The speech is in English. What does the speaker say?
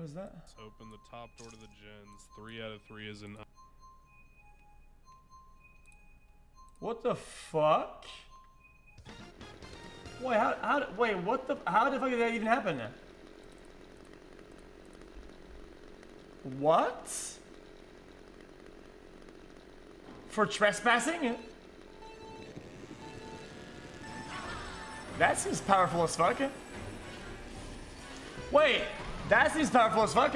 What is that? Let's open the top door to the gens. Three out of three is an. What the fuck? Wait, how, how, wait, what the, how the fuck did that even happen? What? For trespassing? That seems powerful as fuck. Wait, that seems powerful as fuck.